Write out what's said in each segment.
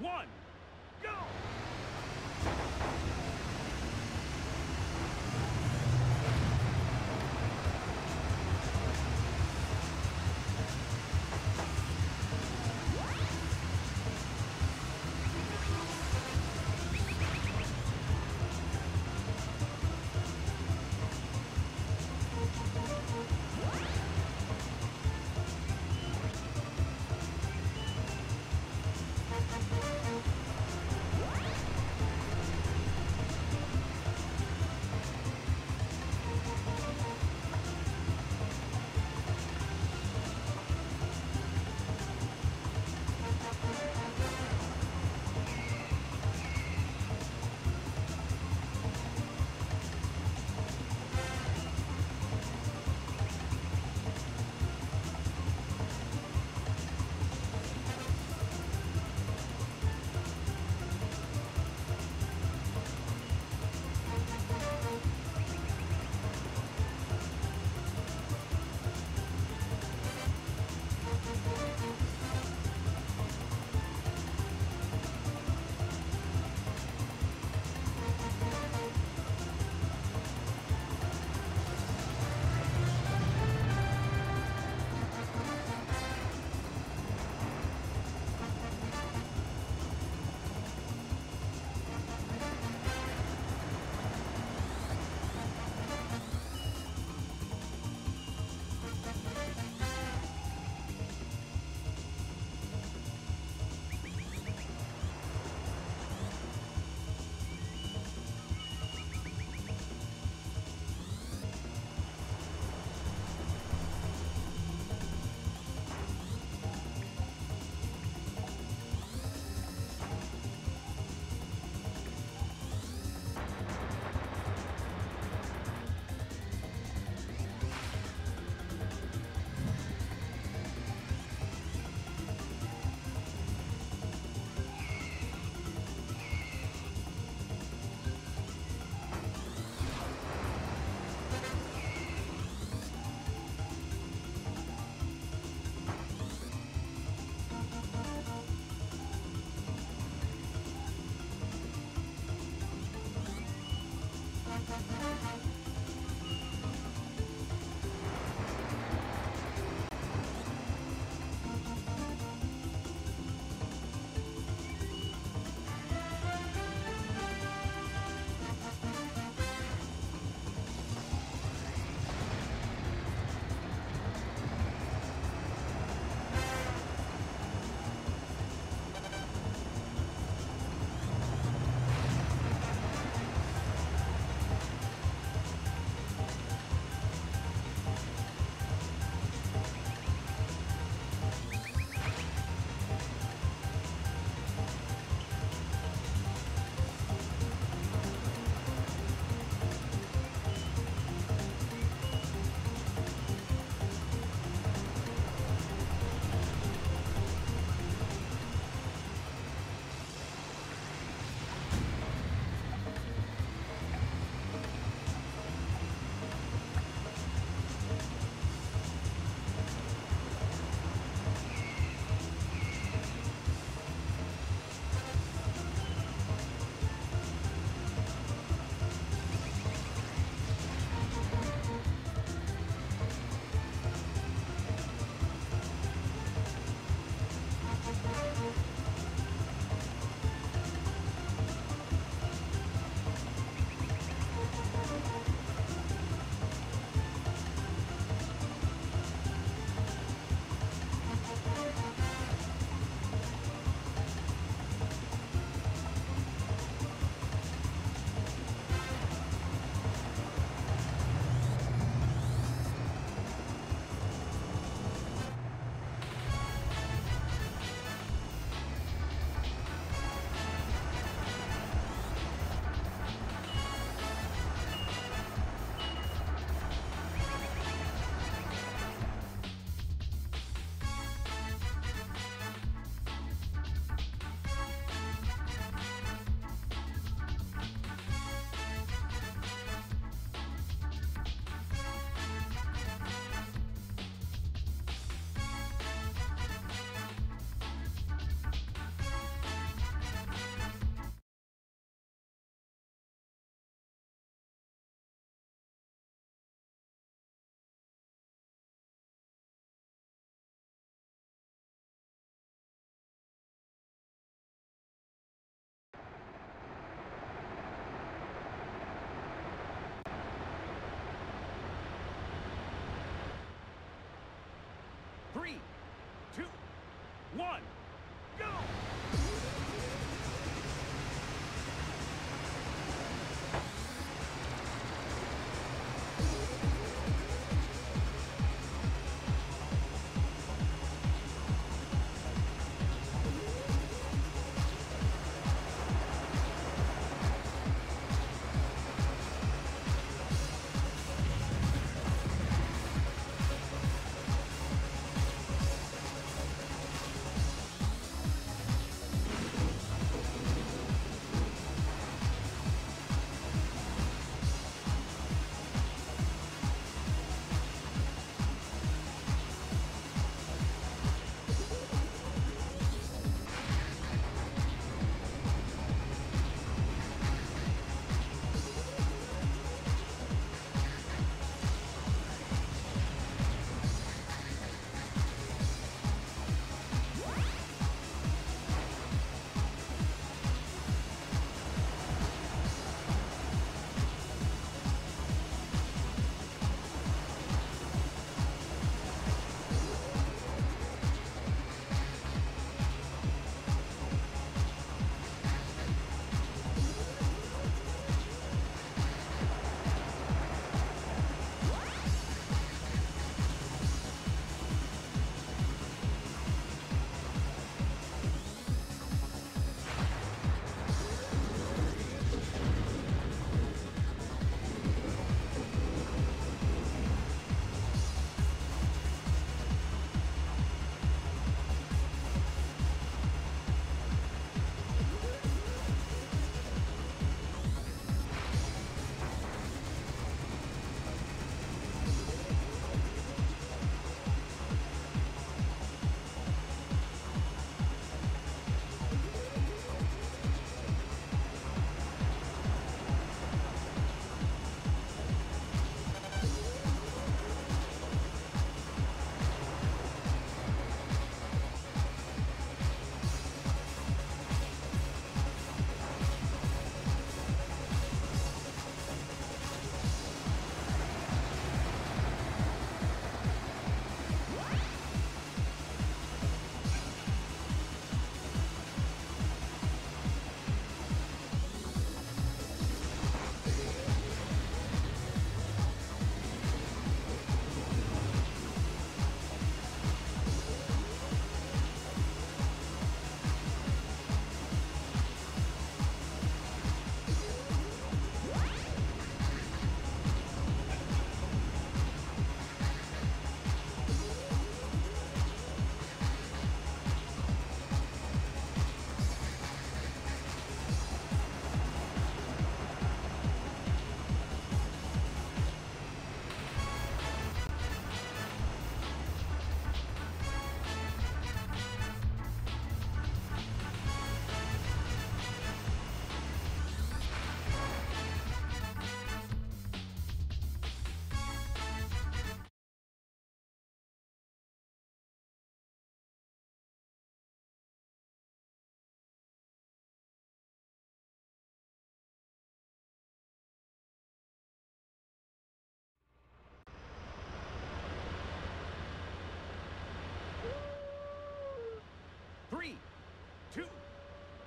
One, go! One, go!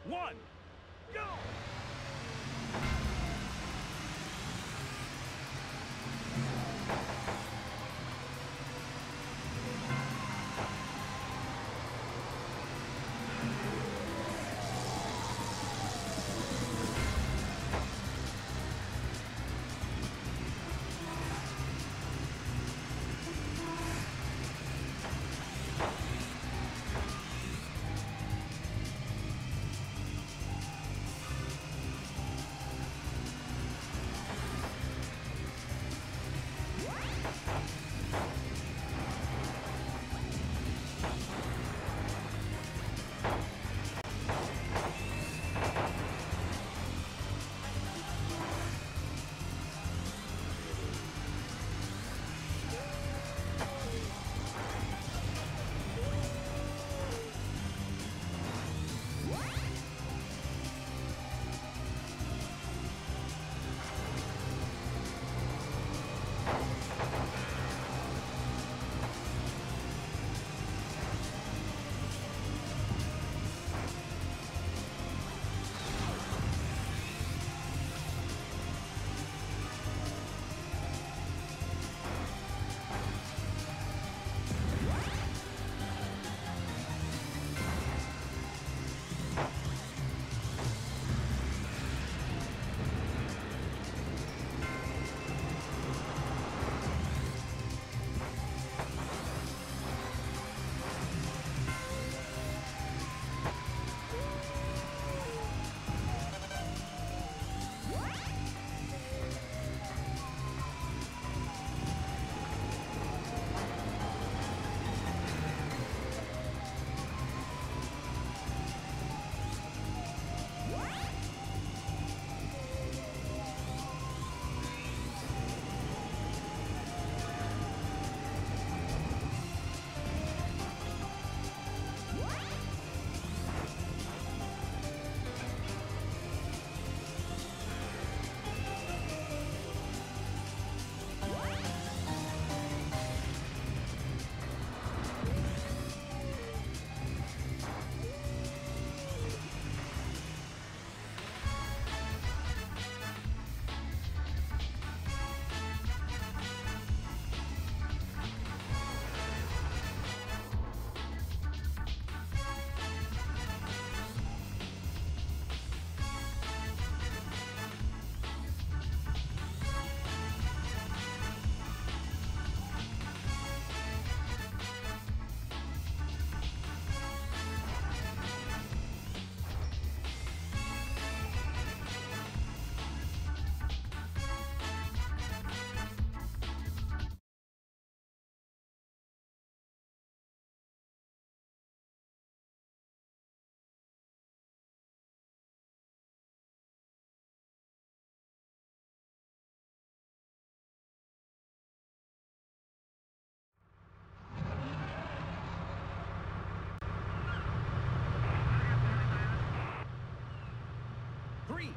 One, go! Three,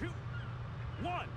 two, one!